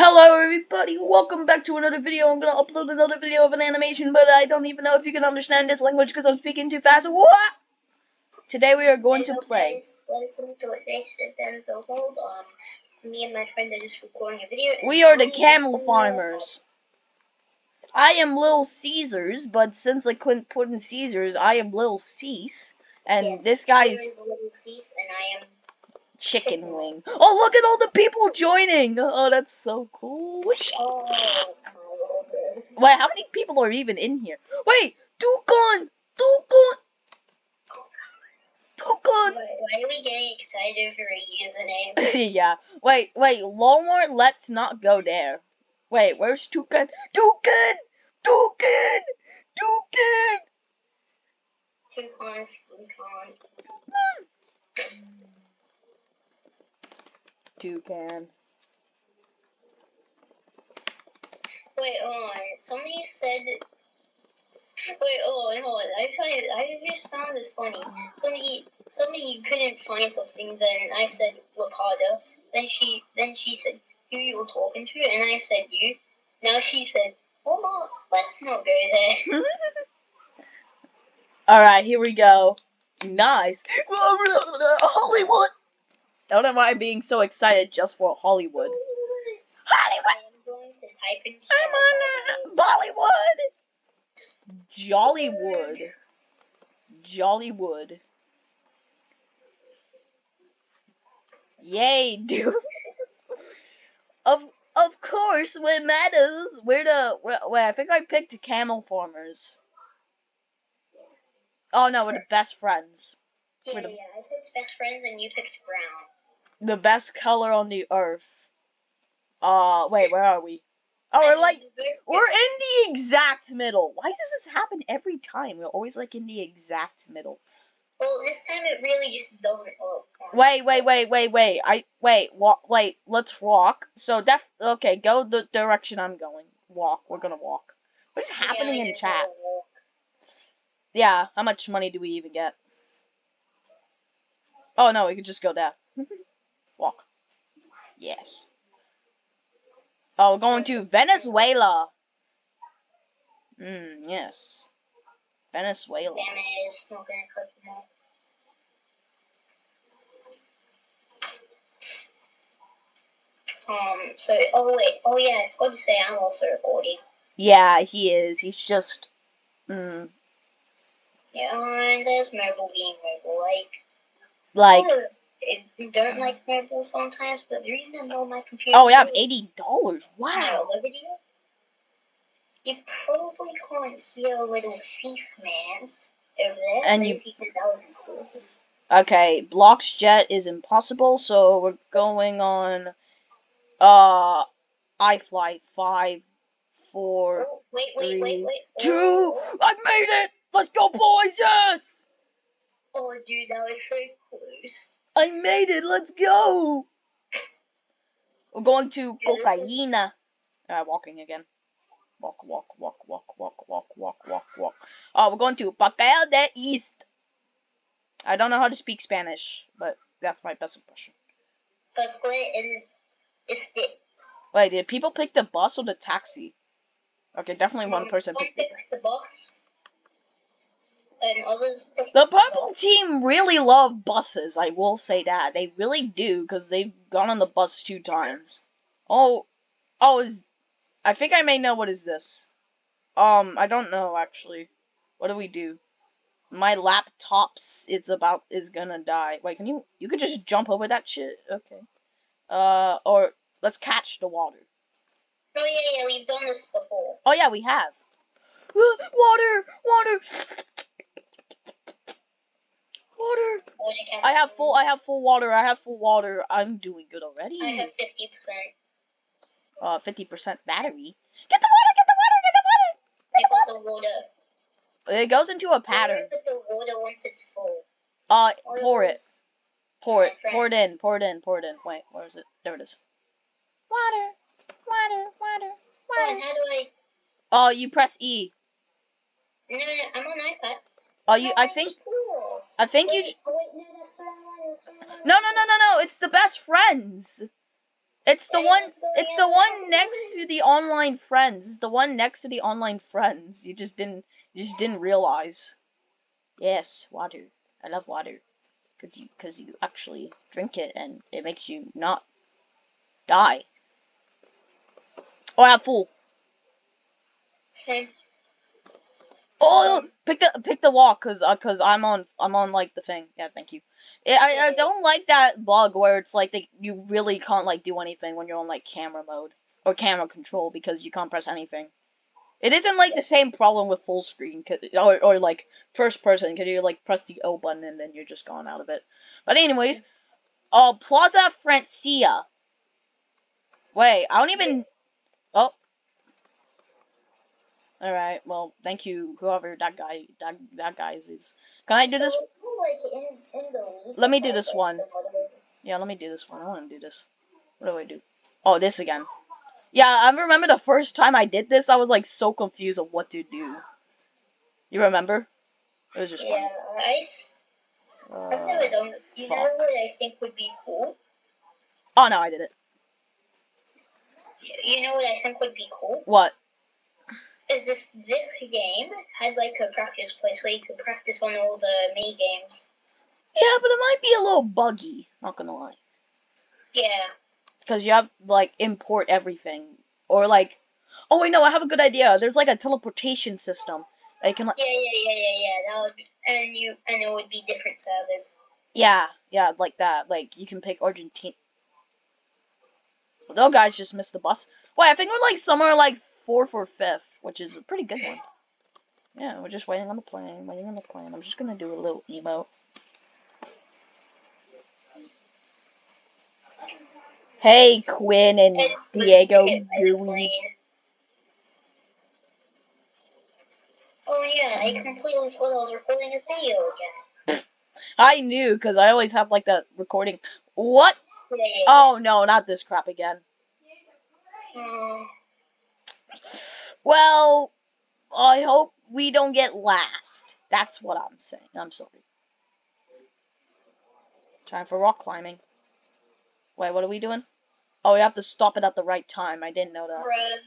Hello everybody, welcome back to another video. I'm gonna upload another video of an animation, but I don't even know if you can understand this language because I'm speaking too fast. What? Today we are going to play. Welcome to today's event. So hold on. Me and my friend are just recording a video. We are the camel farmers. I am Lil Caesars, but since I couldn't put in Caesars, I am Lil Cease, and Yes, this guy is is Little Cease, and I am. Chicken Wing. Oh, look at all the people joining! Oh, that's so cool. Oh lord. Wait, how many people are even in here? Wait, Dukon! Dukon! Dukon! Why, why are we getting excited for a username? yeah. Wait, wait, Longmore, let's not go there. Wait, where's! Two cons, one con. Toucan. Wait, hold on. Somebody said. Wait, hold on, hold on. I find it, I just found this funny. Somebody, somebody couldn't find something. Then I said Wakanda. Then she, then she said who you were talking to, and I said you. Now she said, oh, hold on, let's not go there. Alright, here we go. Nice. Hollywood! I don't know why I'm being so excited just for Hollywood. Hollywood! I am going to type in. I'm on uh, Bollywood. Jollywood. Jollywood. Yay, dude. of of course, what matters, we're the wait, wait, I think I picked camel farmers. Oh no, we're the best friends. Yeah, a- yeah. I picked best friends, and you picked brown. The best color on the earth. Uh wait, where are we? Oh, we're like We're in the exact middle. Why does this happen every time? We're always like in the exact middle. Well, this time it really just doesn't work. Wait, wait, wait, wait, wait. I wait, walk. Wait, let's walk. So def. Okay, go the direction I'm going. Walk. We're gonna walk. What's happening Yeah, in chat? Yeah. How much money do we even get? Oh no, we could just go there. walk. Yes. Oh, we're going to Venezuela. Hmm. Yes. Venezuela. Damn it, it's not gonna click now. Um, so, oh wait, oh yeah, I forgot to say I'm also recording. Yeah, he is. He's just. Mm, Yeah, and there's mobile being mobile. Like, like. oh, I don't like mobile sometimes, but the reason I know my computer. Oh, yeah, eighty dollars. Wow, the video? You probably can't hear a little cease man over there. And you- if you could, that would be cool. Okay, blocks jet is impossible, so we're going on. Uh, I fly five, four, Oh, wait, wait, wait, three, wait. two. Oh, I made it. Let's go, boys! Yes, oh, dude, that was so close. I made it. Let's go. We're going to Yeah, this is- Cocaína. Uh, walking again. Walk, walk, walk, walk, walk, walk, walk, walk, walk. Oh, we're going to Pacaya de East. I don't know how to speak Spanish, but that's my best impression. But what is is Wait, did people pick the bus or the taxi? Okay, definitely one person picked the bus, and others The purple team really love buses. I will say that they really do because they've gone on the bus two times. Oh, oh, is I think I may know what is this. Um, I don't know actually. What do we do? My laptop's it's about is gonna die. Wait, can you you could just jump over that shit? Okay. Uh, or let's catch the water. Oh yeah, yeah, we've done this before. Oh yeah, we have. Water, water, water. Water I have full. I have full water. I have full water. I'm doing good already. I have fifty percent. Uh, fifty percent battery. Get the water. Get the water. Get the water. I got the water. It goes into a pattern. is the water once it's full? Uh, pour it. Pour it. Pour it in. Pour it in. Pour it in. Wait, where is it? There it is. Water. Water. Water. Oh, and how do I? Oh, you press E. No, no, I'm on iPad. Oh, you. No, I think. cool. I think you. Wait, oh, wait, no, that's the wrong one, that's the wrong one. No, no, no, no, no. It's the best friends. It's the one. It's the one next to the online friends. It's the one next to the online friends. You just didn't. You just didn't realize. Yes, water. I love water, cause you, cause you actually drink it and it makes you not die. Oh, I'm full. Oh, pick the pick the walk, cause uh, cause I'm on I'm on like the thing. Yeah, thank you. Yeah, I, I don't like that bug where it's like you really can't like do anything when you're on like camera mode or camera control because you can't press anything. It isn't like the same problem with full screen or or like first person because you like press the O button and then you're just gone out of it. But anyways, uh, Plaza Francia. Wait, I don't even. Oh. All right. Well, thank you, whoever that guy that that guy is. Can I do this? So, like, in, in the week, Let me do this one. Yeah, let me do this one. I want to do this. What do I do? Oh, this again. Yeah, I remember the first time I did this, I was like so confused of what to do. You remember? It was just Yeah, I, s- fun. I've never Uh, done. You know what I think would be cool? oh no, I did it. You know what I think would be cool? What? Is if this game had like a practice place where you could practice on all the mini games. Yeah, but it might be a little buggy. Not gonna lie, Yeah. because you have like import everything, or like, oh wait, no, I have a good idea. There's like a teleportation system that you can like, Yeah, yeah, yeah, yeah, yeah. That would be, and you and it would be different servers. yeah, yeah, like that. Like you can pick Argentina. Well, those guys just missed the bus. Wait, I think we're like somewhere like fourth or fifth, which is a pretty good one. Yeah, we're just waiting on the plane, waiting on the plane. I'm just gonna do a little emote. Hey, Quinn and I just was Diego hit by the Gooey. Oh yeah, I completely thought I was recording a video again. I knew because I always have like that recording. What? Yeah, yeah. yeah. Oh no, not this crap again. Um, Well, I hope we don't get last. That's what I'm saying. I'm sorry. Time for rock climbing. Wait, what are we doing? Oh, we have to stop it at the right time. I didn't know that. bruh.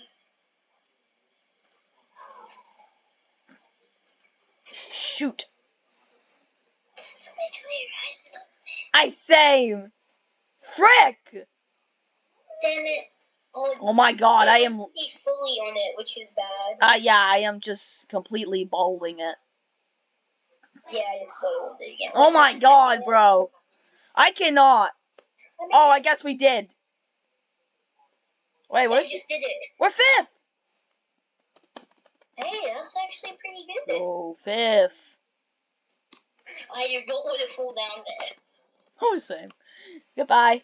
Shoot. I same. Frick! Damn it. Oh, Oh my god, I am. Be fully on it, which is bad. Uh, yeah, I am just completely bowling it. yeah, I just spoiled it again. Oh my god, bro. I cannot. I mean, Oh, I guess we did. Wait, where's just did it. we're fifth? Hey, that's actually pretty good. Oh, fifth. I don't want to fall down there. Oh, same. Goodbye.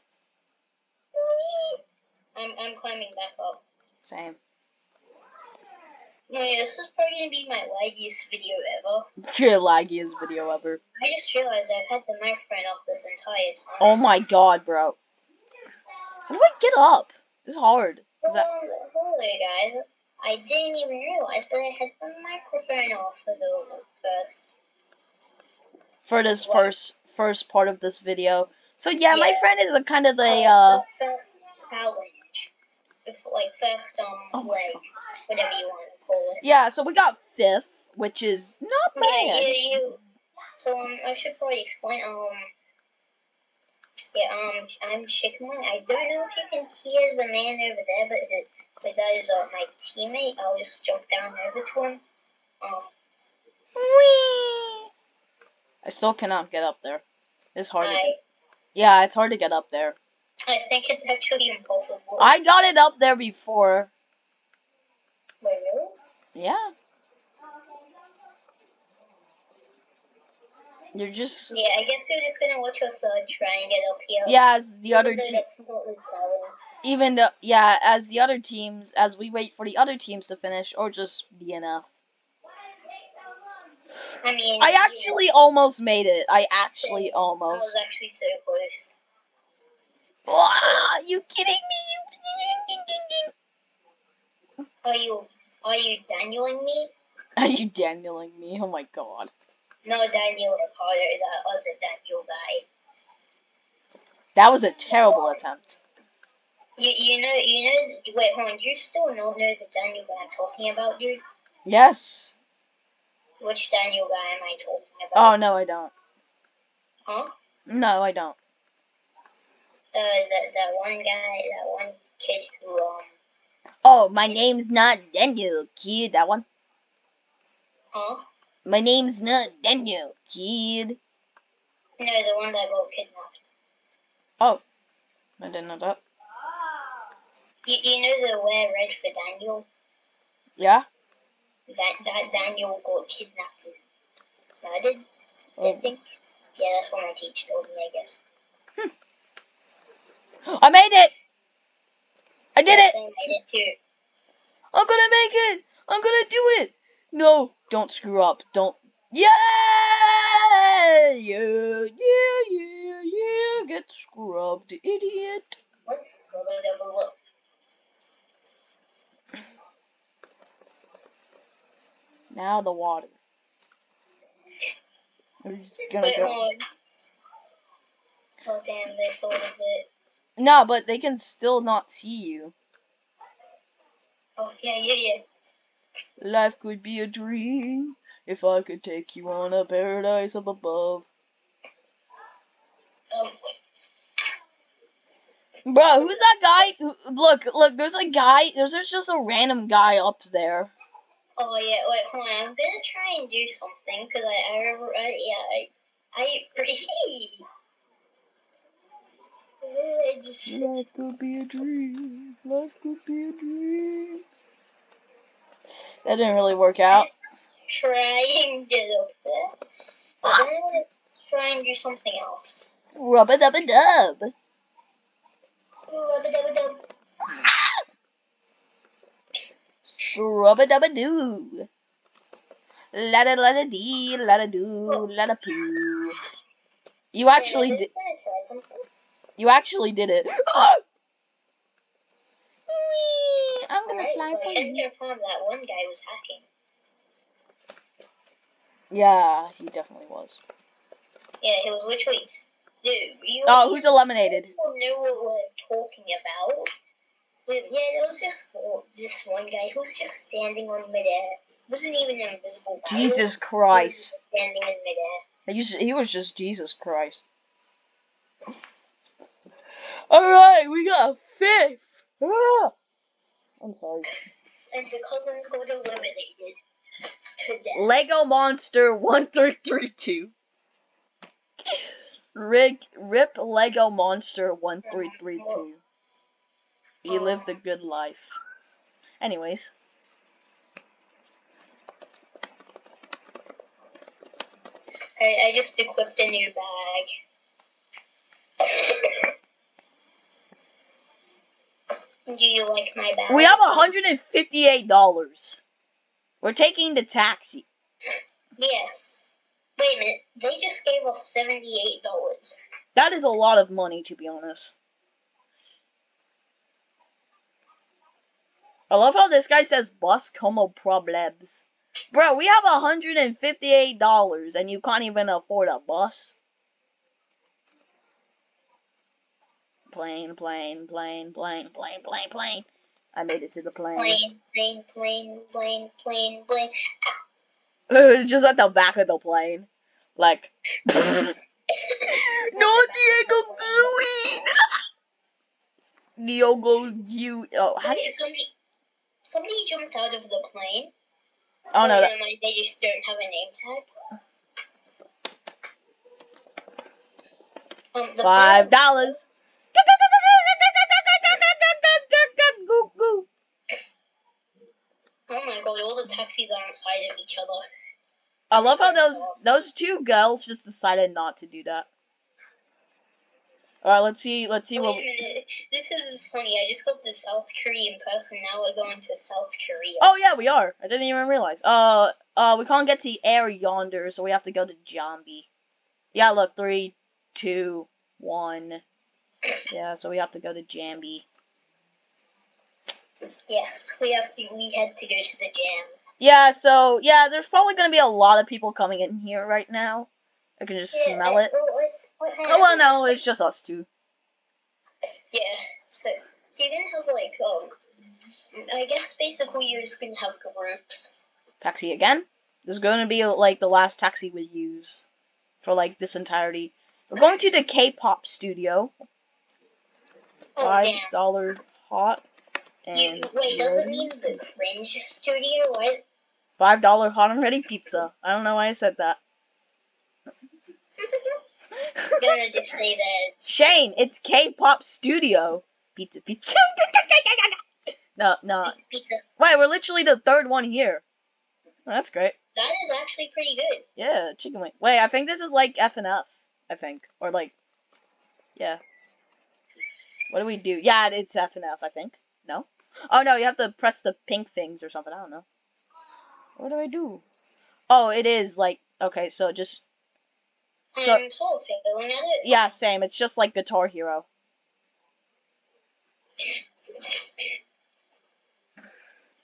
I'm, I'm climbing back up. Same. No, yeah, this is probably gonna be my laggiest video ever. Your laggiest video ever. I just realized I've had the microphone off this entire time. Oh my god, bro. How do I get up? It's hard. Is that Hello, hello, guys. I didn't even realize, but I had the microphone off for the first. for this first first part of this video? So yeah, my friend is a kind of a uh, uh first challenge. If, like first um Oh leg, God. whatever you want to call it. yeah. So we got fifth, which is not bad. yeah, you. So um, I should probably explain. Um, yeah, um, I'm Chickman. I don't know if you can hear the man over there, but, it, but that is uh, my teammate. I'll just jump down over to him. Um, Whee! I still cannot get up there. It's hard. To get, yeah, it's hard to get up there. I think it's actually impossible. I got it up there before. Wait, really? Yeah. You're just Yeah, I guess you're just gonna watch us uh, try and get up here. yeah, as the other though team, that's not the challenge. even the yeah, as the other teams, as we wait for the other teams to finish, or just DNF. I mean, I actually almost made it. I actually I almost. was actually so close. Are you kidding me? You. Are you are you Danieling me? Are you Danieling me? Oh my god. No, Daniel Ricciardo, that other Daniel guy. That was a terrible attempt. You, you know, you know, wait, hold on, you still not know the Daniel guy I'm talking about, dude? Yes. Which Daniel guy am I talking about? Oh no, I don't. Huh? No, I don't. Uh, that, that one guy, that one kid who, um, Oh, my name's not Daniel, kid. That one. huh? My name's not Daniel, kid. No, the one that got kidnapped. Oh, I didn't know that. You, you know the wear red for Daniel? Yeah. That, that Daniel got kidnapped and murdered, I Oh. think. Yeah, that's what my teacher told me, I guess. I made it. I did Yes, it. I made it too. I'm gonna make it. I'm gonna do it. No, don't screw up. Don't. Yeah, yeah, yeah, yeah, yeah. Get scrubbed, idiot. What's double Now the water. It's gonna Wait, go. Oh damn, they thought of it. No, but they can still not see you. Oh yeah, yeah, yeah. Life could be a dream if I could take you on a paradise up above. Oh, wait. Bro, who's that guy? Who- Look, look, there's a guy. There's, there's just a random guy up there. oh yeah. Wait, hold on. I'm gonna try and do something because I, I remember. I, yeah, I, I. Just. Life could be a dream. Life could be a dream. That didn't really work out. try and get up there. But I'm gonna try and do something else. Rub a dub a dub. Lubba-dubba-dub. Scrub a dub a doo. La da la da dee, la da doo, la da poo. You actually Wait, did. I'm gonna try something. You actually did it. Whee! I'm gonna Alright, fly so for I can you. confirm that one guy was hacking. Yeah, he definitely was. Yeah, he was literally. Dude, you. Oh, who's eliminated? people knew what we're talking about. But yeah, there was just one- this one guy who was just standing on midair. Wasn't even invisible guy. Jesus He was Christ. just standing in midair. He was, he was just Jesus Christ. Alright, we got a fifth. Ah! I'm sorry. And the cousins got eliminated to death. Lego Monster 1332. Rick, rip Lego Monster 1332. He lived a good life. Anyways. I, I just equipped a new bag. Do you like my bag? We have $158. We're taking the taxi. Yes. Wait a minute. They just gave us seventy-eight dollars. That is a lot of money, to be honest. I love how this guy says bus como problems. Bro, we have $158 and you can't even afford a bus. Plane, plane, plane, plane, plane, plane, plane. I made it to the plane. Plane, plane, plane, plane, plane, plane. Just at the back of the plane. Like, no, Diego Gooey! Diogo, you. Oh, how do you somebody, somebody jumped out of the plane. Oh no, that, they just don't have a name tag. Um, five dollars. Taxis are inside of each other. I love how those those two girls just decided not to do that. All right, let's see. Let's see Wait what. a minute, this is funny. I just got the South Korean person. Now we're going to South Korea. Oh yeah, we are. I didn't even realize. Uh, uh, we can't get to the air yonder, so we have to go to Jambi. Yeah, look, three, two, one. Yeah, so we have to go to Jambi. Yes, we have to. We had to go to the jam. Yeah, so yeah, there's probably gonna be a lot of people coming in here right now. I can just Yeah, smell it. what- Oh well, no, it's just us two. Yeah. So So you're gonna have like um, I guess basically you're just gonna have groups. Taxi again. This is going to be like the last taxi we use for like this entirety. We're going to the K-pop studio. Oh Five dollar hot You, wait, does it mean the cringe studio? What? five dollar hot and ready pizza. I don't know why I said that. I'm gonna just say that. Shane, it's K-pop studio. Pizza, pizza. no, no. It's pizza. Wait, we're literally the third one here. That's great. That is actually pretty good. Yeah, chicken wing. Wait, I think this is like F and F. I think, or like, yeah. What do we do? Yeah, it's F and F. I think. Oh no, you have to press the pink things or something. I don't know. What do I do? Oh, it is like okay. So just So- I'm of failing at it. yeah, same. It's just like Guitar Hero.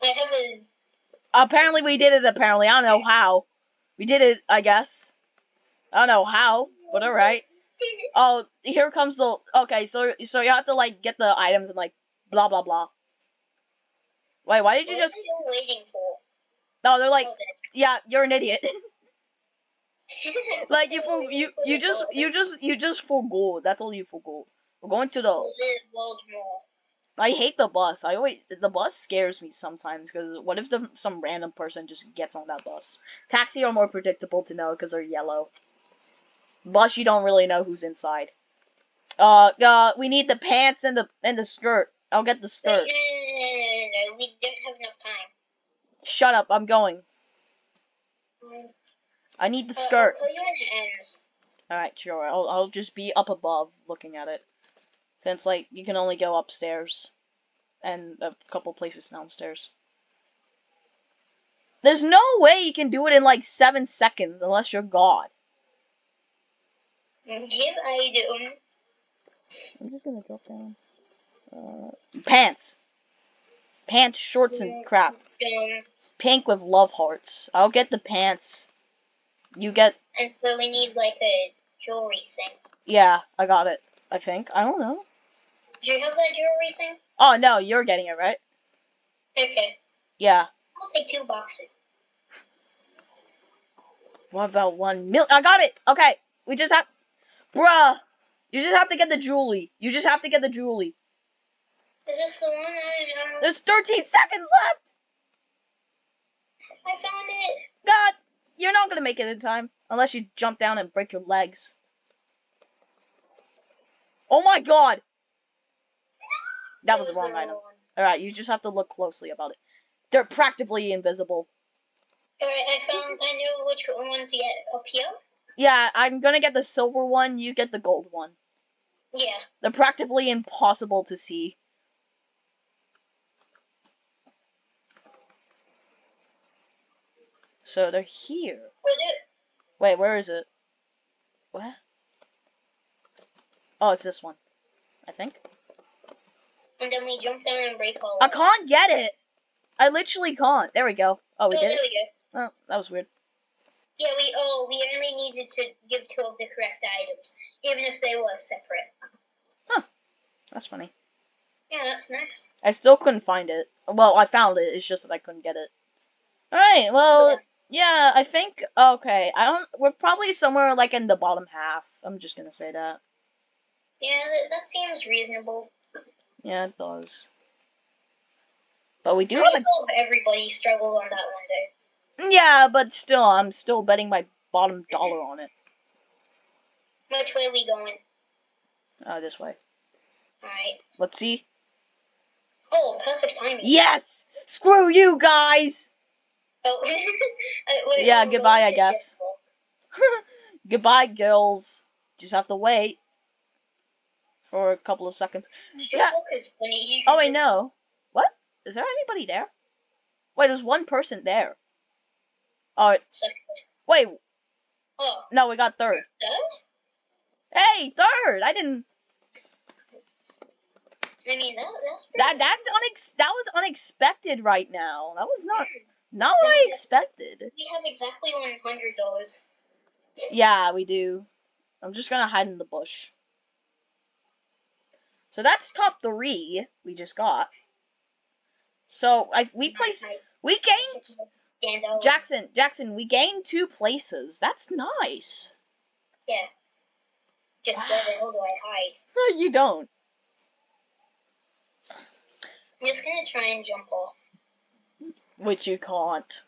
I have a. Apparently we did it. Apparently, I don't know how. We did it. I guess. I don't know how, but all right. Oh, here comes the. Okay, so so you have to like get the items and like blah blah blah. Wait, why did you What just? are you waiting for? No, they're like, Oh, yeah, you're an idiot. like you for you you just you just you just forgo. That's all you forgo. We're going to the. I hate the bus. I always the bus scares me sometimes because what if the, some random person just gets on that bus? Taxi are more predictable to know because they're yellow. Bus, you don't really know who's inside. Uh, uh, we need the pants and the and the skirt. I'll get the skirt. no, no, no, no, no, we don't have enough time. Shut up! I'm going. I need the skirt. I'll tell you when it ends. All right, sure. I'll I'll just be up above looking at it, since like you can only go upstairs, and a couple places downstairs. There's no way you can do it in like seven seconds unless you're God. Give item. I'm just gonna drop down. Uh, pants, pants, shorts, and crap. Um, Pink with love hearts. I'll get the pants. You get and so we need like a jewelry thing. yeah. I got it. I think. I don't know. Do you have that jewelry thing? Oh no, you're getting it right. Okay. Yeah. I'll take two boxes. What about one mil? I got it. Okay, we just have, bruh. You just have to get the jewelry. You just have to get the jewelry. Is this the one I, um, There's 13 seconds left. I found it? God, you're not gonna make it in time unless you jump down and break your legs. Oh my God. That was the wrong item. All right, you just have to look closely about it. They're practically invisible. Alright, I found, I know which one to get up here. Yeah, I'm gonna get the silver one. You get the gold one. Yeah. They're practically impossible to see. So they're here. Wait, where is it? What? Oh, it's this one. I think. And then we jump down and break all I can't get it. I literally can't. There we go. Oh, we oh, did there it. we go. Oh, that was weird. Yeah, we oh we only needed to give two of the correct items, even if they were separate. Huh. That's funny. Yeah, that's nice. I still couldn't find it. Well, I found it. It's just that I couldn't get it. All right. Well, yeah. I think okay. I don't. We're probably somewhere like in the bottom half. I'm just gonna say that. Yeah, that, that seems reasonable. Yeah, it does. But we do I have just hope everybody struggled on that one day. Yeah, but still, I'm still betting my bottom dollar on it. Which way we going? Uh, this way. Alright. Let's see. Oh, perfect timing. Yes. Screw you guys. Oh. Wait, Yeah, goodbye, I guess. Goodbye, girls. Just have to wait for a couple of seconds. Yeah. Jeffville is funny. You Oh I know. What? Is there anybody there? Wait, there's one person there. Oh, Second. wait. Oh, No, we got third. third? Hey, third. I didn't. I mean, that, that's pretty That that's unex. That was unexpected right now. That was not not what I expected. We have exactly one hundred dollars. Yeah, we do. I'm just gonna hide in the bush. So that's top three we just got. So I we placed My- we gained my stands out. Jackson Jackson we gained two places. That's nice. Yeah. Just where the hell do I hide? No, you don't. I'm just gonna try and jump off. Which you can't.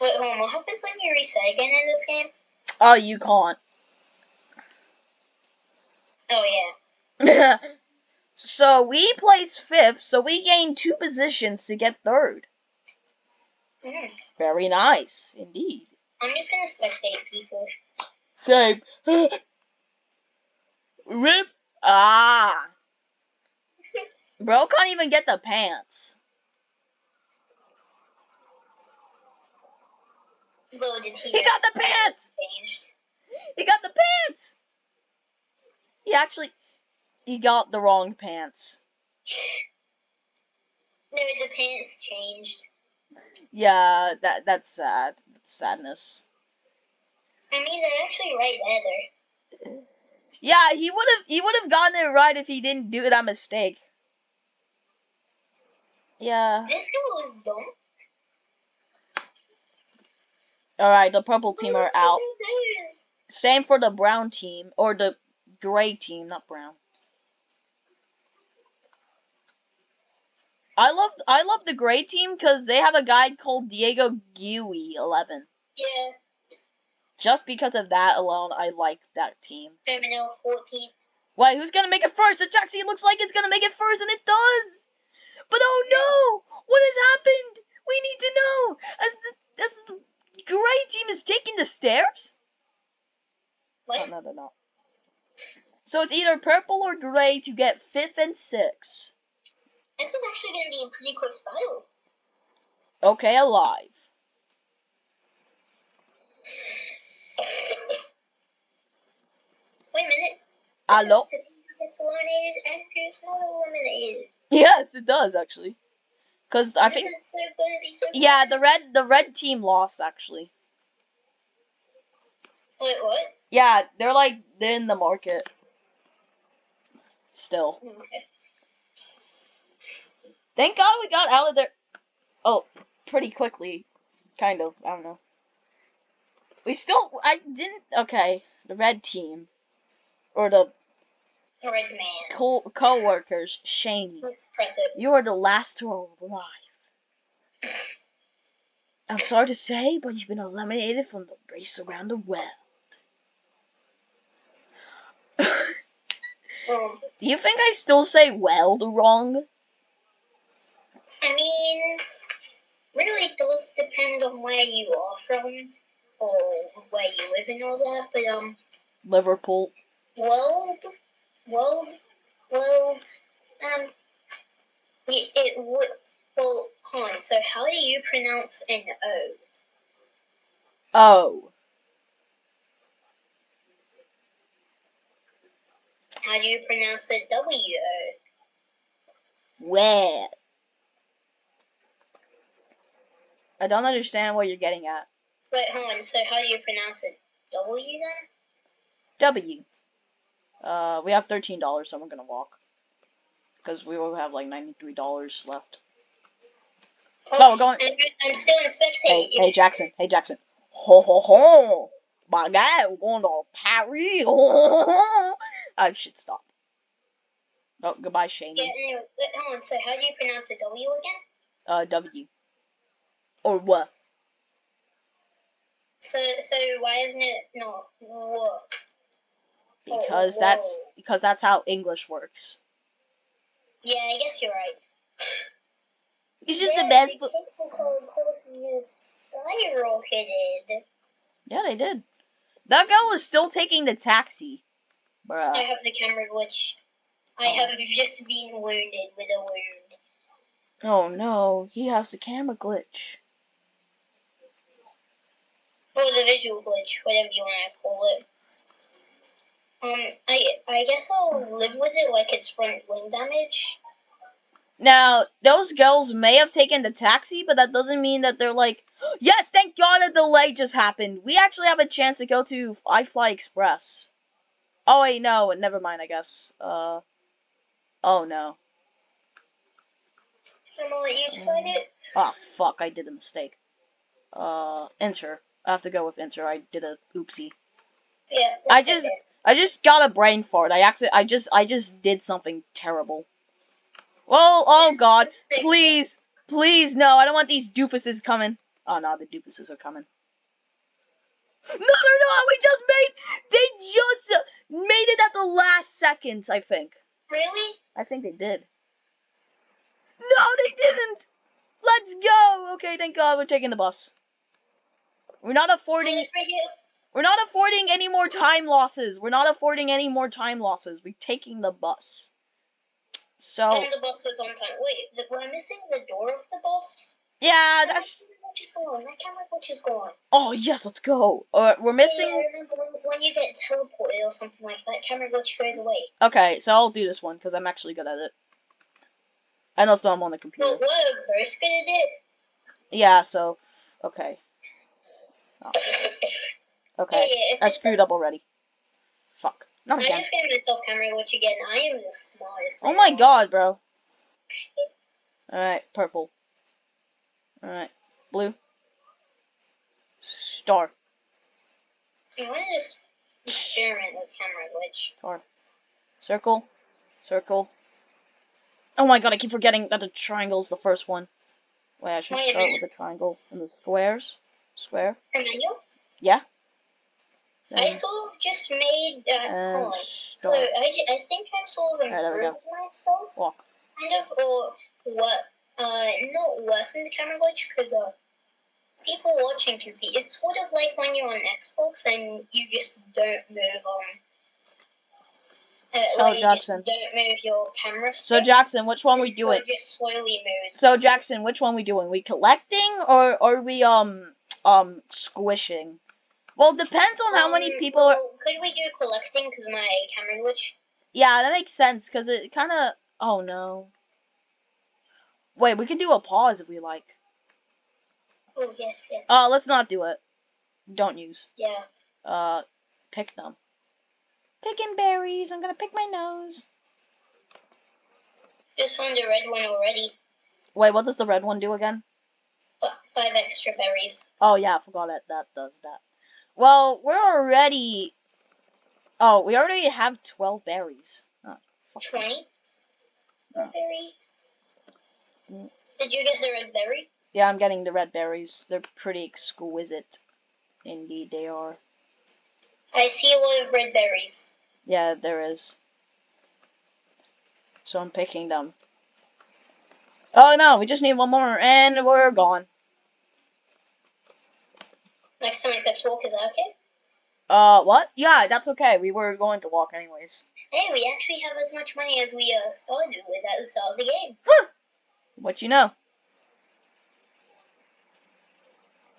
Wait, hold on. What happens when you reset again in this game? Oh, you can't. Oh yeah. so we placed fifth, so we gained two positions to get third. Mm. Very nice, indeed. I'm just gonna spectate people. Same. Rip. Ah. Bro can't even get the pants. Whoa, did he? He got the pants. Changed. He got the pants. He actually, he got the wrong pants. No, the pants changed. Yeah, that that's sad. That's sadness. I mean, they're actually right there. Yeah, he would have he would have gotten it right if he didn't do that mistake. Yeah. This guy was dumb. All right, the purple team are out. Same for the brown team or the gray team, not brown. I love I love the gray team because they have a guy called Diego Gui eleven. Yeah, Just because of that alone, I like that team. Femino 14. Wait, who's gonna make it first? It actually looks like it's gonna make it first, and it does. But oh no! What has happened? We need to know. As the as the gray team is taking the stairs. What? Oh, no, no, no. So it's either purple or gray to get fifth and sixth. This is actually going to be a pretty close battle. Okay, alive. Wait a minute. Hello? This is to gets eliminated and who's not eliminated. Yes, it does actually. Cause I this think so so yeah, the red the red team lost actually. Wait, what? Yeah, they're like they're in the market. Still. Okay. Thank God we got out of there. Oh, pretty quickly, kind of. I don't know. We still. I didn't. Okay, the red team, or the Red man. co co-workers. Shame you. Let's press it. You are the last to arrive. I'm sorry to say, but you've been eliminated from the race around the world. Do you think I still say "weld" wrong? I mean, really, it does depend on where you are from or where you live and all that. But um, Liverpool. world, world, world, um, it, it would. Well, hold on. So, how do you pronounce an O? Oh. How do you pronounce a W O? Where? I don't understand what you're getting at. Wait, hold on. So, how do you pronounce it? W then? W. Uh, we have thirteen dollars, so we're gonna walk. Because we will have like ninety-three dollars left. No, we're going- I'm, I'm still in spectating. Hey, hey, Jackson. Hey, Jackson. Ho ho ho! My guy, we're going to Paris. Ho, ho, ho. I should stop. Oh, goodbye, Shane. Yeah, anyway, wait, hold on. So, how do you pronounce a W again? Uh, W. Or what? So, so why isn't it not what? Oh, Because that's because that's how English works. Yeah, I guess you're right. It's just yeah, the best. The skyrocketed. yeah, they did. That girl is still taking the taxi, I have the camera glitch. I Oh. have just been wounded with a wound. Oh no, he has the camera glitch. Or the visual glitch, whatever you want to call it. Um, I I guess I'll live with it like it's front wing damage. Now, those girls may have taken the taxi, but that doesn't mean that they're like, yes, thank God a delay just happened. We actually have a chance to go to iFly Express. Oh, wait, no, never mind, I guess. Uh, oh, no. I'm gonna let you decide it. Oh, fuck, I did a mistake. Uh, enter. I have to go with enter. I did a oopsie. Yeah. I just- okay. I just got a brain fart. I accident. I just, I just did something terrible. Well, oh God, please, please, no, I don't want these doofuses coming. Oh no, the doofuses are coming. No, they're not. We just made. They just made it at the last seconds. I think. Really? I think they did. No, they didn't. Let's go. Okay, thank God we're taking the bus. We're not affording. It's right here. We're not affording any more time losses. We're not affording any more time losses. We're taking the bus. So And the bus was on time. Wait, the, we're missing the door of the bus. yeah, That that's. camera glitch is gone. That camera glitch is gone. Oh yes, let's go. Uh, we're missing. Remember when, you get teleported or something like that, camera glitch goes away. Okay, so I'll do this one because I'm actually good at it. And also I'm on the computer. we're both good at it. Yeah, so okay. Oh, okay, Yeah, I screwed up already. Fuck. Not again. I just getting myself camera glitch again. I am the smartest. Oh my god, bro. Alright, purple. Alright, blue. Star. I want to just experiment with camera glitch. Star. Circle. Circle. Oh my god, I keep forgetting that the triangle's the first one. Wait, I should Wait start with the triangle and the squares. Square. Emmanuel, Yeah. Sort of just made. Uh. So. I, I think I sort of Alright, there we go. improved myself. Walk. Kind of, or what? Uh, not worsened camera glitch because uh, people watching can see. It's sort of like when you're on Xbox and you just don't move on. Uh, So, Jackson. don't move your camera. So Jackson, which one we and doing? So just slowly moves. So Jackson, which one we doing? We collecting or or we um um squishing? Well, it depends on how many Um, people are. Could we do collecting? Because my camera glitch. Yeah, that makes sense because it kind of. Oh no. Wait, we can do a pause if we like. Oh yes, yes, Uh, let's not do it. Don't use. yeah. Uh, pick them. Picking berries. I'm gonna pick my nose. Just found a red one already. Wait, what does the red one do again? F- Five extra berries. Oh yeah, I forgot that that does that. Well, we're already. Oh, we already have twelve berries. Oh, fuck. Twenty. Oh. Berry. Mm. Did you get the red berry? Yeah, I'm getting the red berries. They're pretty exquisite. Indeed, they are. I see a lot of red berries. Yeah, there is. So I'm picking them. Oh no, we just need one more, and we're gone. Next time I pick walk, is that okay? Uh, what? Yeah, that's okay. We were going to walk anyways. Hey, we actually have as much money as we uh, started with at the start of the game. Huh. What you know?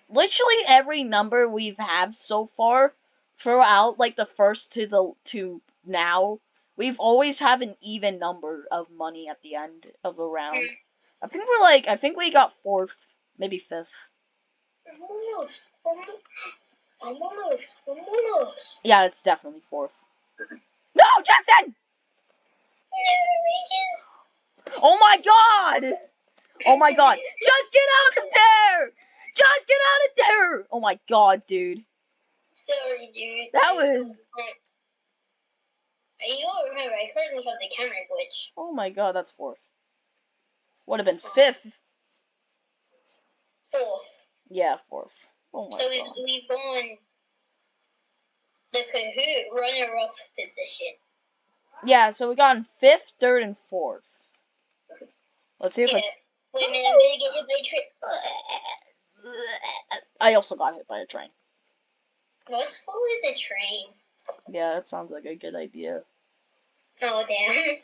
Literally every number we've had so far, throughout like the first to the to now, we've always have an even number of money at the end of a round. Mm. I think we're like I think we got fourth, maybe fifth. Vámonos, vámonos. Yeah, it's definitely fourth. No, Jackson! Oh my god! Oh my god! Just get out of there! Just get out of there! Oh my god, dude. Sorry, dude. That I was- You gotta remember, I currently have the camera glitch. Oh my god, that's fourth. Would have been fifth. Fourth. Yeah, fourth. Oh So we've, god. we've won the Kahoot runner-up position. Yeah, so we got in fifth, third, and fourth. Let's see if Yeah. it's. Wait a minute, I'm gonna get hit by a trip. I also got hit by a train. Let's follow the train. Yeah, that sounds like a good idea. Oh, damn.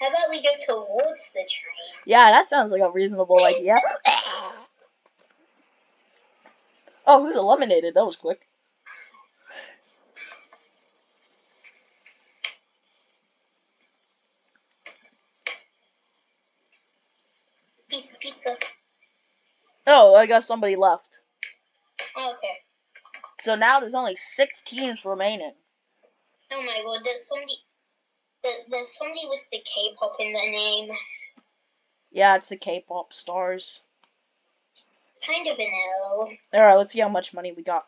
How about we go towards the train? Yeah, that sounds like a reasonable idea. Oh, who's eliminated? That was quick. Pizza, pizza. Oh, I got somebody left. Oh, okay. So now there's only six teams remaining. Oh my god, there's somebody. There's somebody with the K-pop in their name. Yeah, it's the K-pop stars. Kind of an L. All right, let's see how much money we got.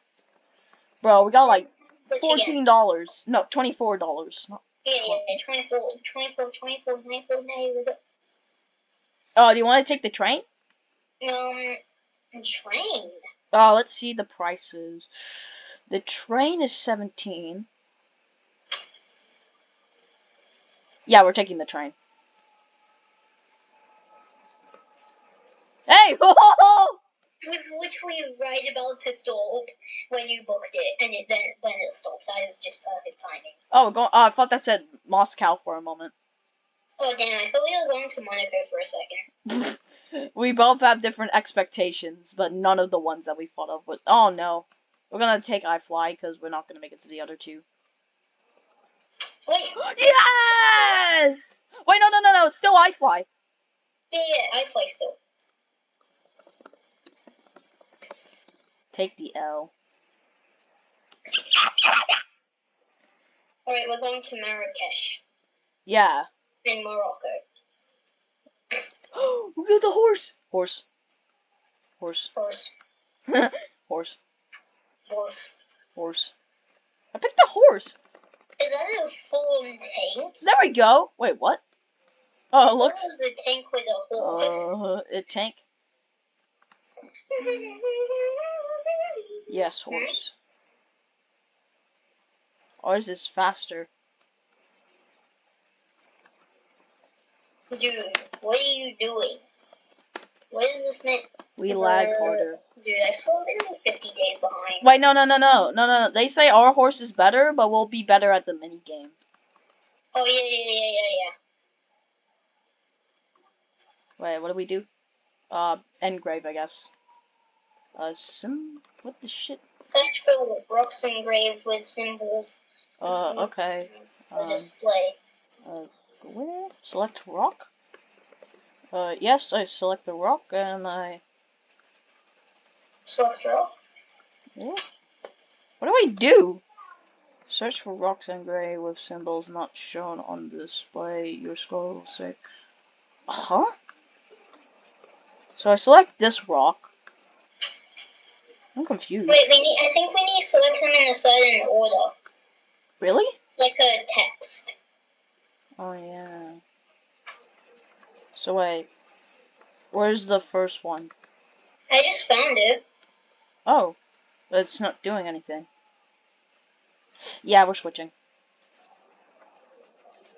Bro, we got like What you get? fourteen dollars. No, twenty-four dollars. Yeah, yeah, yeah, 24, 24, 24, 24, now Oh, do you want to take the train? Um, train. Oh, let's see the prices. The train is seventeen. Yeah, we're taking the train. Hey! was literally right about to stop when you booked it, and it then then it stopped. That is just perfect timing. Oh, go. Oh, I thought that said Moscow for a moment. Oh damn! I thought we were going to Monaco for a second. we both have different expectations, but none of the ones that we thought of would. Oh no, we're gonna take iFly because we're not gonna make it to the other two. Wait, Yes! Wait, no, no, no, no. Still iFly. yeah, yeah, I fly still. Take the L. All right, we're going to Marrakesh Yeah. in Morocco. Look at the horse. Horse. Horse. Horse, horse. horse. Horse. I picked the horse. Is that a full-on tank? There we go. Wait, what? Oh, it looks. A tank with a horse. Uh, a tank. Yes, horse. Ours is faster. Dude, what are you doing? What is this meant? We lag harder. Dude, I swear we're like 50 days behind. Wait, no, no, no, no, no, no. They say our horse is better, but we'll be better at the mini game. Oh, yeah, yeah, yeah, yeah, yeah. Wait, what do we do? Uh, engrave, I guess. Uh, sim. What the shit? Search for rocks engraved with symbols Uh, okay. for Um, display. uh, square? Select rock? Uh, yes, I select the rock, and I. Select rock. Yeah. What do I do? Search for rocks engraved with symbols not shown on the display. Your scroll will say. Huh? So I select this rock. I'm confused. Wait, we need. I think we need to select them in a certain order, Really? like a text. Oh yeah. So wait. Where's the first one? I just found it. Oh. It's not doing anything. Yeah, we're switching.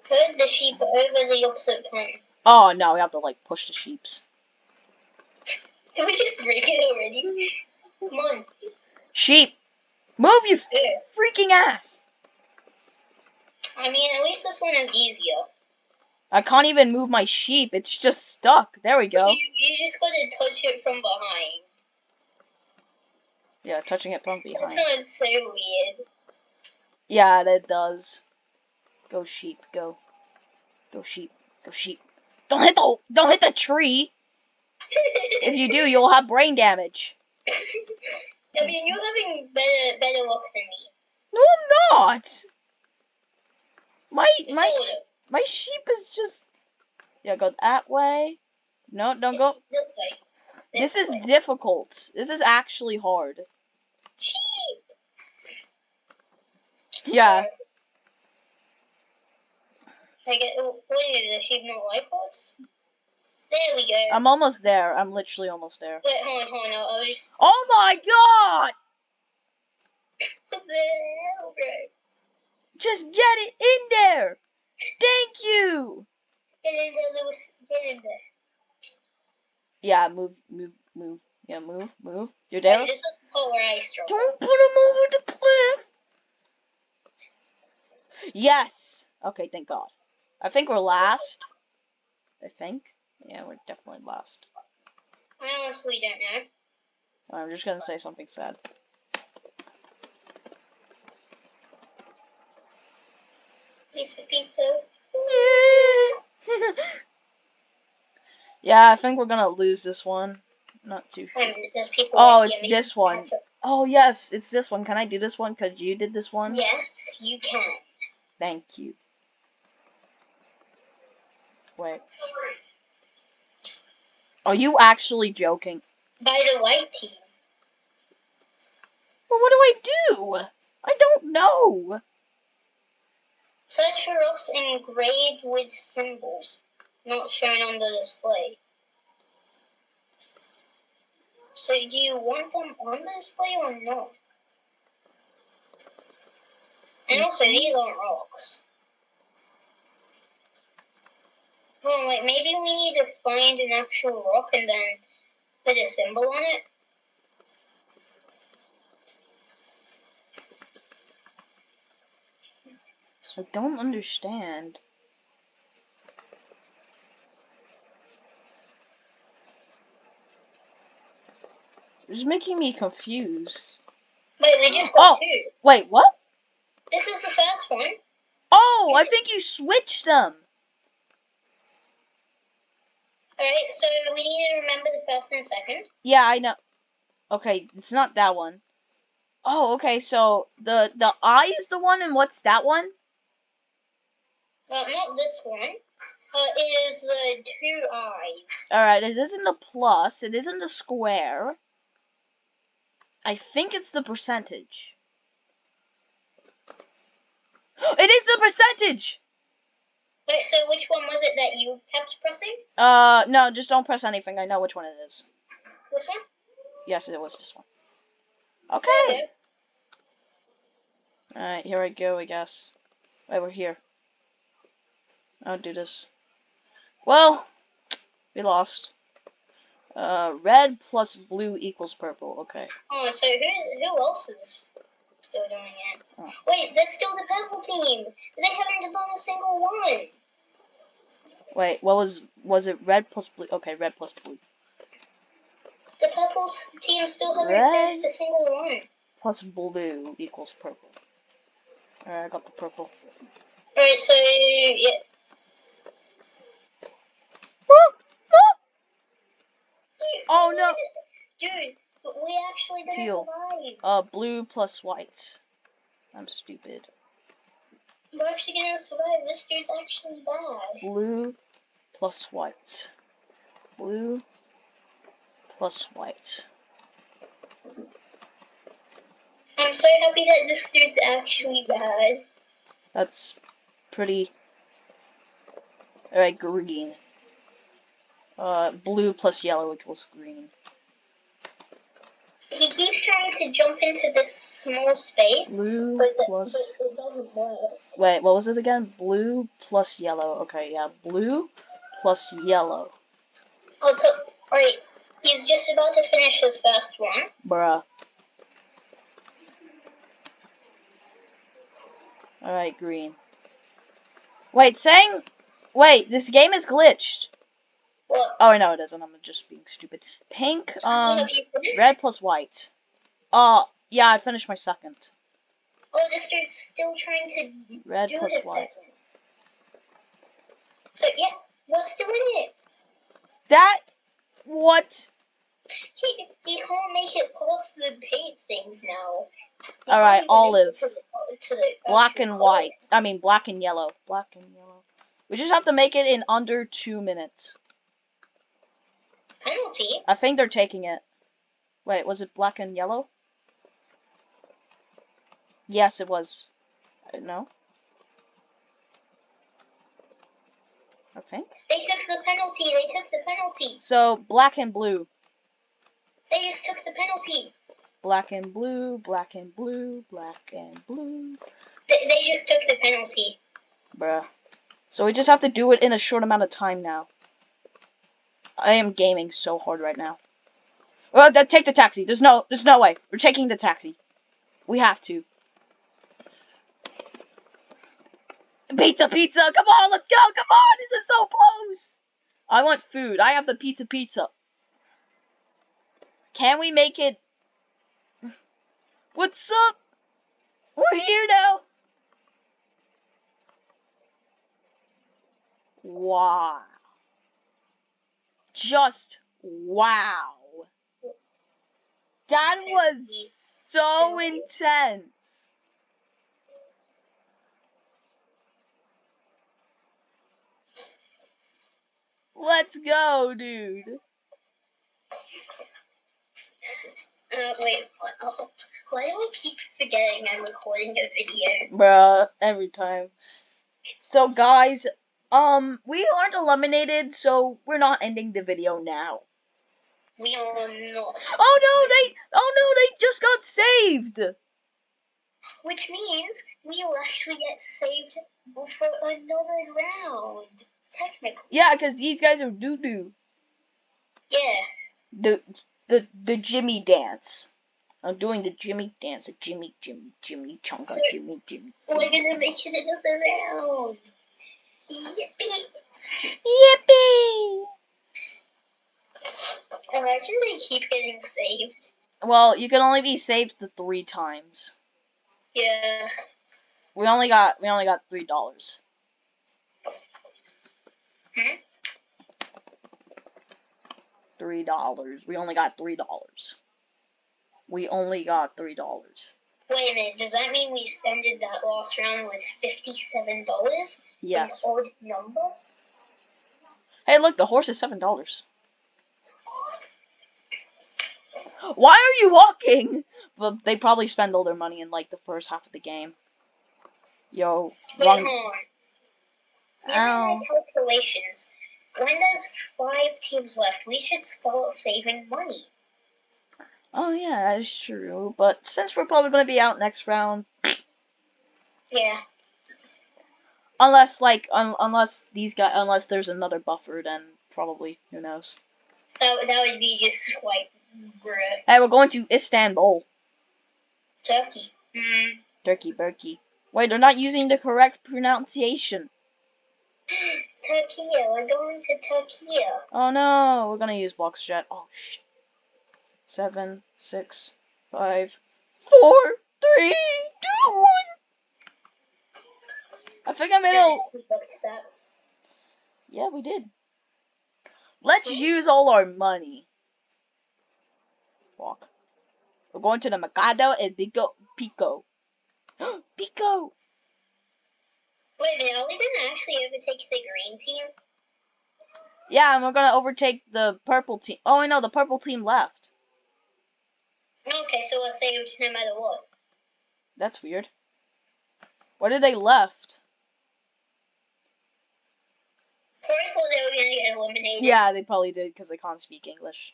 Put the sheep over the opposite pen. Oh no, we have to like push the sheeps. Did we just break it already? Come on. Sheep! Move you freaking ass! I mean, at least this one is easier. I can't even move my sheep, it's just stuck. There we go. You, you just gotta touch it from behind. Yeah, touching it from behind. That behind. sounds so weird. Yeah, that does. Go sheep, go. Go sheep, go sheep. Don't hit the don't hit the tree. If you do, you'll have brain damage. I mean, you're having better better luck than me. No, I'm not. My my my sheep is just. Yeah, go that way. No, don't go. This way. This is way. difficult. This is actually hard. Sheep. Yeah. I get. oh, What is the sheep not like us? There we go. I'm almost there. I'm literally almost there. Wait, hold on, hold on. I'll, I'll just. Oh my god! What the hell, bro? Just get it in there! Thank you! Get in there, Lewis. Get in there. Yeah, move, move, move. Yeah, move, move. You're down. Wait, this is the where I. Don't put him over the cliff! Yes! Okay, thank God. I think we're last. I think. Yeah, we're definitely last. I honestly don't know. Oh, I'm just gonna say something sad. Pizza, pizza. Yeah, I think we're gonna lose this one. Not too um, sure. When there's people. Oh, it's this one. Oh yes, it's this one. Can I do this one? Cause you did this one. Yes, you can. Thank you. Wait. Are you actually joking? By the white team. Well, what do I do? I don't know. Search for rocks engraved with symbols, not shown on the display. So do you want them on the display or not? And also, these aren't rocks. Oh, wait, maybe we need to find an actual rock and then put a symbol on it? I don't understand. It's making me confused. Wait, we just oh, got Oh. Wait, what? This is the first one. Oh, I think you switched them. Alright, so we need to remember the first and second. Yeah, I know. Okay, it's not that one. Oh, okay, so the the eye is the one, and what's that one? Well, not this one. Uh, it is the two eyes. All right, it isn't the plus. It isn't the square. I think it's the percentage. It is the percentage. Wait, so which one was it that you kept pressing? Uh, no, just don't press anything. I know which one it is. This one? Yes, it was this one. Okay. Okay. All right, here I go. I guess. Wait, we're here. I'll do this. Well, we lost. Uh, red plus blue equals purple. Okay. Oh, so who who else is still doing it? Oh. Wait, that's still the purple team. They haven't done a single one. Wait, what was was it? Red plus blue. Okay, red plus blue. The purple team still hasn't Red. finished a single one. Plus blue equals purple. Alright, I got the purple. Alright, so yeah. Oh, no. Dude, but we actually didn't Teal. survive. Uh, blue plus white. I'm stupid. We're actually gonna survive. This dude's actually bad. Blue plus white. Blue plus white. I'm so happy that this dude's actually bad. That's pretty. Alright, green. Uh, blue plus yellow equals green. He keeps trying to jump into this small space, Blue but, the, plus. but it doesn't work. Wait, what was it again? Blue plus yellow. Okay, yeah, blue plus yellow. Oh, so, alright. He's just about to finish his first one. Bruh. Alright, green. Wait, saying. Wait, this game is glitched. What? Oh, no, it isn't. I'm just being stupid. Pink, um, have you finished? red plus white. Oh, yeah, I finished my second. Oh, this dude's still trying to Red do plus his white. second. So, yeah, we're still in it. That. What? He, he can't make it past the paint things now. He All right, can't even make olive. To the, to the Black and color. white. I mean, black and yellow. Black and yellow. We just have to make it in under two minutes. Penalty? I think they're taking it. Wait, was it black and yellow? Yes, it was. Uh, No? I think. They took the penalty. They took the penalty. So, black and blue. They just took the penalty. Black and blue, black and blue, black and blue. They, they just took the penalty. Bruh. So we just have to do it in a short amount of time now. I am gaming so hard right now. Well, take the taxi. There's no, there's no way. We're taking the taxi. We have to. Pizza, pizza. Come on, let's go. Come on, this is so close. I want food. I have the pizza, pizza. Can we make it? What's up? We're here now. Wow. Just wow. That was so intense. Let's go, dude. Uh, wait, what- why do I keep forgetting I'm recording a video? Bruh, every time. So guys, um, we aren't eliminated, so we're not ending the video now. We are not. Oh no, they oh no, they just got saved. Which means we will actually get saved for another round. Technically. Yeah, because these guys are doo doo. Yeah. The the the Jimmy dance. I'm doing the Jimmy dance. The Jimmy Jimmy Jimmy Chunga Sir. Jimmy Jimmy. We're gonna make it another round. Yippee! Yippee! Imagine they keep getting saved. Well, you can only be saved the three times. Yeah. We only got we only got three dollars. Hmm? Three dollars. We only got three dollars. We only got three dollars. Wait a minute, does that mean we ended that last round with fifty-seven dollars? Yes. An odd number? Hey, look, the horse is seven dollars. Why are you walking? Well, they probably spend all their money in like the first half of the game. Yo, Wait, wrong. hold on. Using my oh. calculations, when there's five teams left, we should start saving money. Oh yeah, that is true. But since we're probably gonna be out next round, Yeah. unless like un- unless these guys, unless there's another buffer, then probably who knows. That, would- that would be just quite great. Hey, we're going to Istanbul, Turkey. Hmm. Turkey, Burkey. Wait, they're not using the correct pronunciation. Turkey, we're going to Turkey. Oh no, we're gonna use Box Jet. Oh shit. Seven, six, five, four, three, two, one. I think I made a. Yes, we booked that. Yeah, we did. Let's use all our money. Walk. We're going to the Mercado and Pico. Pico. Pico. Wait a minute, are we gonna actually overtake the green team? Yeah, and we're gonna overtake the purple team. Oh, I know the purple team left. Okay, so we're saved no matter what. That's weird. Where did they left? Corey thought they were gonna get eliminated. Yeah, they probably did because they can't speak English.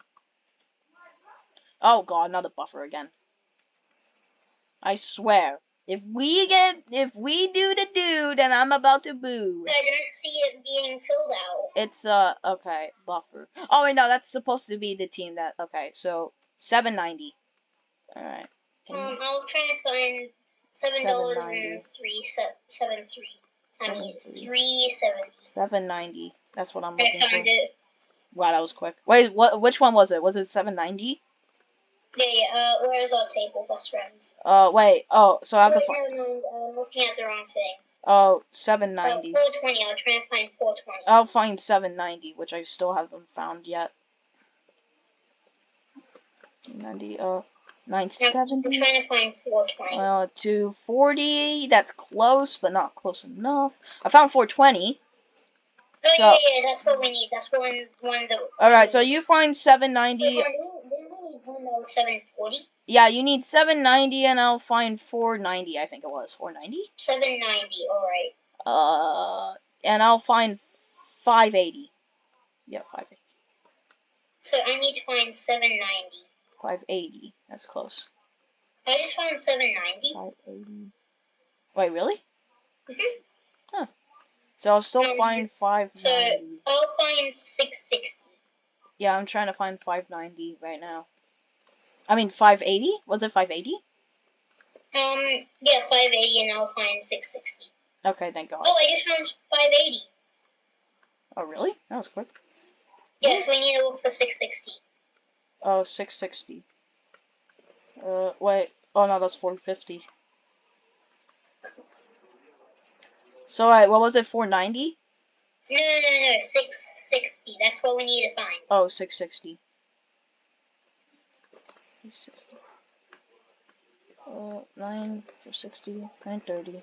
Oh god, not a buffer again. I swear, if we get, if we do the do, then I'm about to boo. I don't see it being filled out. It's uh okay buffer. Oh wait, no, that's supposed to be the team that. Okay, so seven ninety. All right. Um, I'll try and find seven dollars $7.90. and three se- seven three. I mean, it's 7.3. three seventy. Seven ninety. That's what I'm I looking found for. it. Wow, that was quick. Wait, what? Which one was it? Was it seven ninety? Yeah, yeah. Uh, where's our table, best friends? Uh, wait. Oh, so I have to. Wait, Fi- no, no, I'm looking at the wrong thing. oh, seven Uh, ninety. 420. I'll try and find 420. I'll find 790, which I still haven't found yet. 90, uh, 970, trying to find 420. uh, 240, that's close, but not close enough. I found 420. oh, so- yeah, yeah, that's what we need. That's one, one that. Alright, so you find 790. hold on, didn't didn't we need one that 740? Yeah, you need 790, and I'll find 490, I think it was. 490? 790, alright. Uh, and I'll find 580. Yeah, 580. So I need to find 790. 580. That's close. I just found 790. 580. Wait, really? Mhm. Huh. So I'll still Um, find so I'll find 660. Yeah, I'm trying to find 590 right now. I mean 580? Was it 580? Um, yeah, 580, and I'll find 660. Okay, thank God. Oh, I just found 580. Oh, really? That was quick. Yes, we need to look for 660. Oh, 660. Uh, wait. Oh no, that's 450. So, alright, what was it? 490? No, no, no, no, 660. That's what we need to find. Oh, 660. 660. Uh, 9 for 60, 930.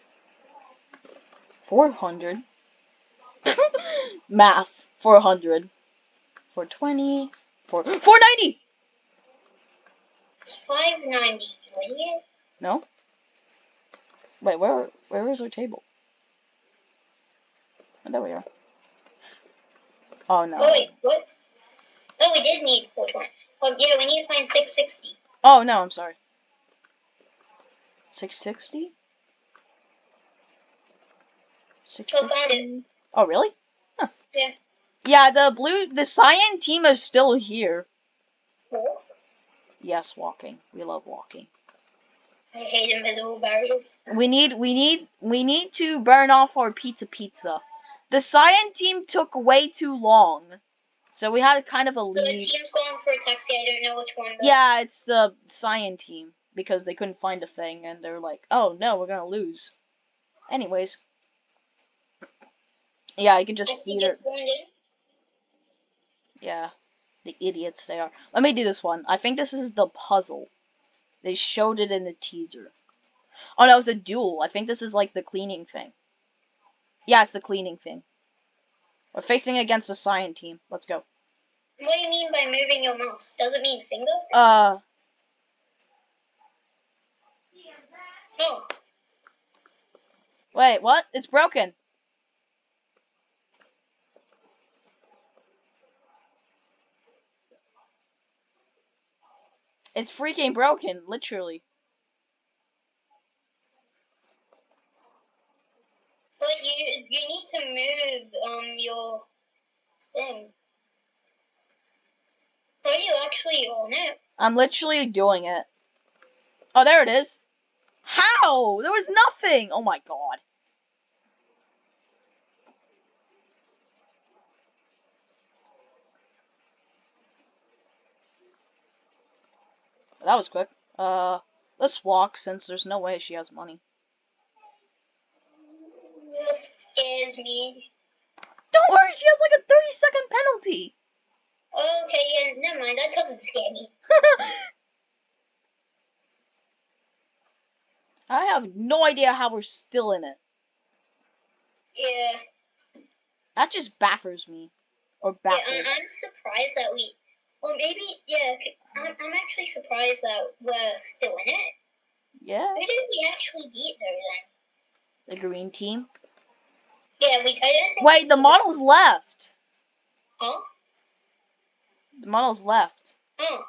400. Math. 400. 420. 4, 490! It's 590, you idiot. No? Wait, where where is our table? Oh, there we are. Oh no. Oh, wait, what? Oh, we did need 420. Oh, yeah, we need to find 660. Oh no, I'm sorry. 660? Oh, found it. Oh, really? Huh. Yeah. Yeah, the blue, the cyan team is still here. Yes, walking. We love walking. I hate invisible barriers. We need, we need, we need to burn off our pizza pizza. The cyan team took way too long. So we had kind of a lead. So the team's going for a taxi. I don't know which one. But Yeah, it's the cyan team because they couldn't find a thing and they're like, "Oh no, we're gonna lose." Anyways, yeah, you can I just see think that. just. Yeah, the idiots they are. Let me do this one. I think this is the puzzle. They showed it in the teaser. Oh no, it's a duel. I think this is like the cleaning thing. Yeah, it's the cleaning thing. We're facing against the cyan team. Let's go. What do you mean by moving your mouse? Does it mean finger? Uh, Oh, wait, what? It's broken. It's freaking broken, literally. but you you need to move um your thing. Are you actually on it? I'm literally doing it. Oh, there it is. How? There was nothing. Oh my god. That was quick. Uh, let's walk since there's no way she has money. This scares me. Don't worry, she has like a 30 second penalty. Okay, yeah, never mind. That doesn't scare me. I have no idea how we're still in it. Yeah. That just baffers me. Or Yeah, baffles. I- I'm surprised that we. Or maybe, yeah, I'm, I'm actually surprised that we're still in it. Yeah, Who did we actually beat though then? the green team. Yeah, we. Wait, the models left. Huh? The models left. Oh.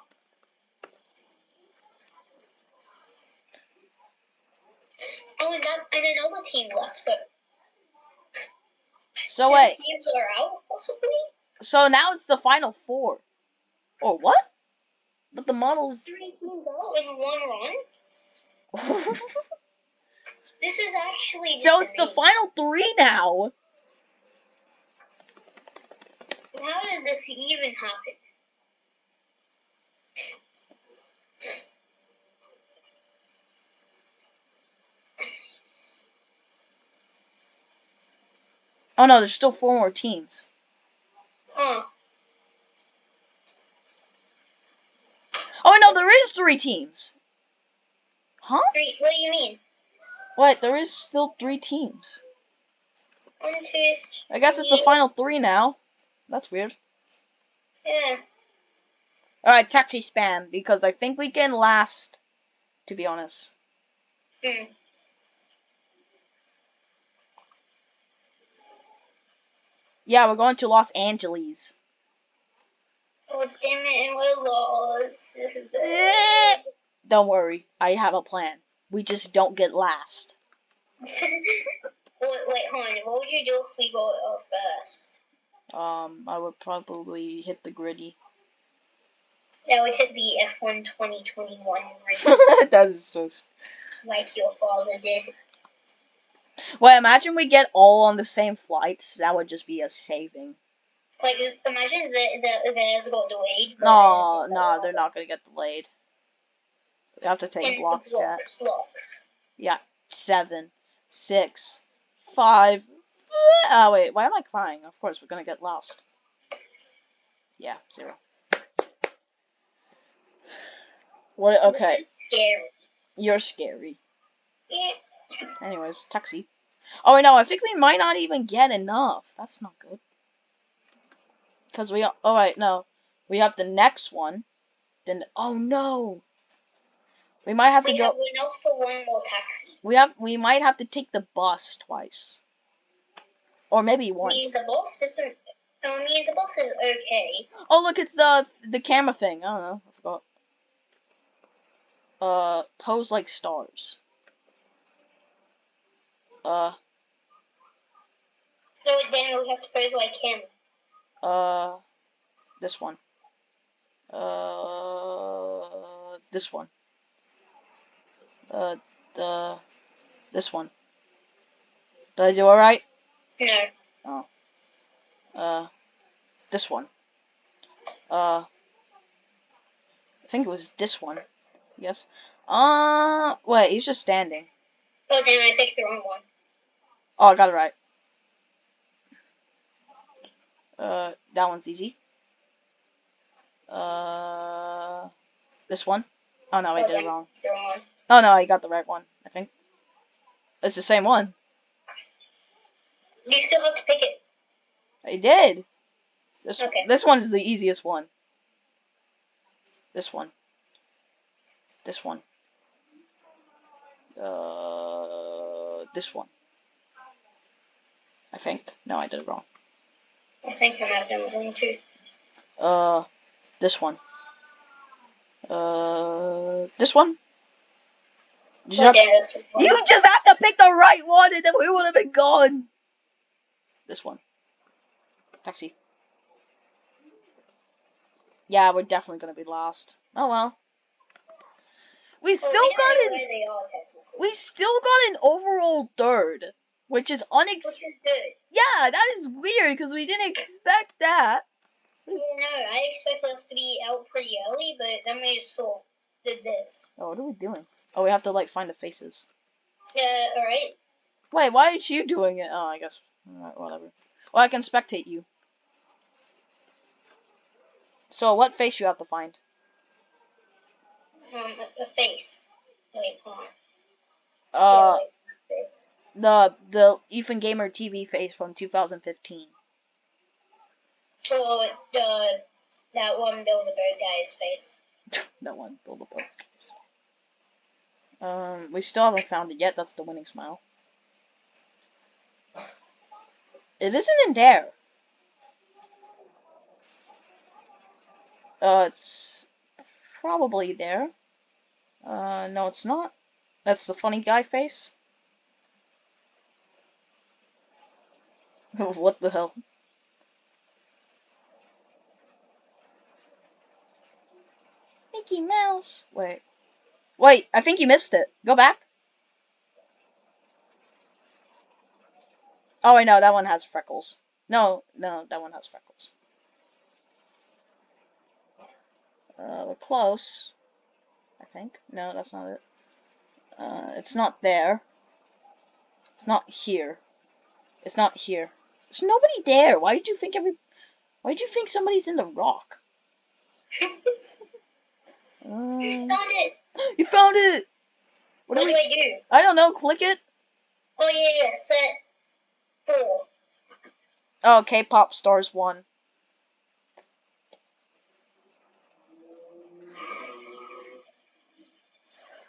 Oh, and, that, and another team left. So. So two wait, teams are out, possibly. so now it's the final four. Or what? But the models. Three teams out in one run. This is actually. so it's the final three now. How did this even happen? Oh no, there's still four more teams. Huh. Oh no, there is three teams. Huh? Three. What do you mean? What? there is still three teams. One, two, three. I guess it's the final three now. That's weird. Yeah. Alright, taxi spam, because I think we can last, to be honest. Hmm. Yeah, we're going to Los Angeles. Oh damn it! And we're lost. This is bad. Don't worry, I have a plan. We just don't get last. wait, wait, hold on. What would you do if we go uh, first? Um, I would probably hit the griddy. That would hit the F1 2021 ring, that is so. like your father did. Well, imagine we get all on the same flights. That would just be a saving. Like, imagine that the, theirs got delayed. No, no, they're not gonna get delayed. We have to take And block set. blocks, Yeah, Seven, six, five. Oh wait, why am I crying? Of course, we're gonna get lost. Yeah, zero. What? Okay, scary. you're scary. Yeah. Anyways, taxi. Oh no, I think we might not even get enough. That's not good. Cause we. alright, no, we have the next one. Then oh no, we might have to We go. have enough for one more taxi. We have. We might have to take the bus twice, or maybe once. I mean, the bus isn't. I mean, the bus is okay. Oh look, it's the the camera thing. I don't know. I forgot. Uh, pose like stars. Uh, So then we have to pose like him. Uh, this one. Uh, this one. Uh, the this one. Did I do alright? Yeah. Oh. Uh, this one. Uh, I think it was this one. Yes. Uh, wait, he's just standing. Oh, I picked the wrong one. Oh, I got it right. Uh, that one's easy. Uh, this one. Oh no, I did it wrong. The wrong one. Oh no, I got the right one. I think it's the same one. You still have to pick it. I did. This Okay. this one's the easiest one. This one. This one. Uh, this one. I think. No, I did it wrong. I think I might have done the wrong too. Uh, this one. Uh, this one. You just, have, Okay, that's one. you just have to pick the right one, and then we would have been gone. This one. Taxi. Yeah, we're definitely gonna be lost. Oh well. We Well, still we got an where they are technically. we still got an overall third, which is unex. Which is good. Yeah, that is weird because we didn't expect that. No, I expected us to be out pretty early, but then we just saw did this. Oh, what are we doing? Oh, we have to like find the faces. Uh, alright. Wait, why aren't you doing it? Oh, I guess alright, whatever. Well, I can spectate you. So, what face you have to find? Um, a, a face. Wait, hold on. Uh, Yeah, the the Ethan Gamer TV face from 2015. Or the that one Build a Bird guy's face. that one, build a book. Um, we still haven't found it yet. That's the winning smile. It isn't in there. Uh, it's probably there. Uh, no, it's not. That's the funny guy face. what the hell? Mickey Mouse. Wait. Wait, I think you missed it. Go back. Oh, I know, that one has freckles. No, no, that one has freckles. Uh, we're close. I think. No, that's not it. Uh, it's not there. It's not here. It's not here. There's nobody there. Why did you think every... Why did you think somebody's in the rock? Um, Found it! you found it! What What, do do we... I do? I don't know, click it. Oh yeah, yeah, set four. Oh, K-pop stars one.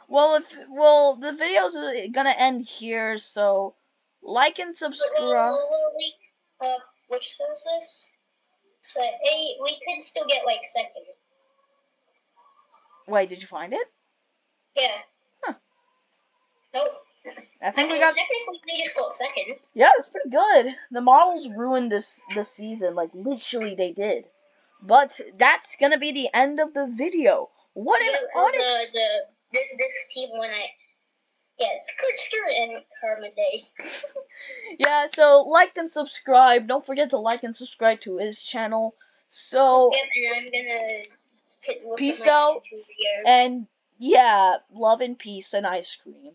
Well, if well, the video's uh, gonna end here, so like and subscribe. Uh, which says this? So eight, we could still get like second. Wait, did you find it? Yeah. Huh. Nope. I I think we got. technically we just got second. Yeah, it's pretty good. The models ruined this this season, like literally they did. But that's gonna be the end of the video. What an the, unex- the, the, this team when I yeah, it's Kutcher and Yeah, so like and subscribe. Don't forget to like and subscribe to his channel. So Yep, and I'm gonna hit work on Peace out. And yeah, love and peace and ice cream.